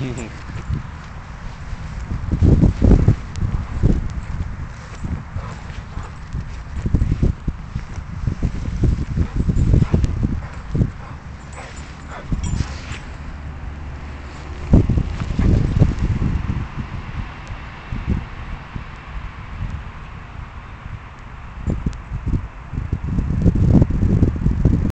Mm-hmm.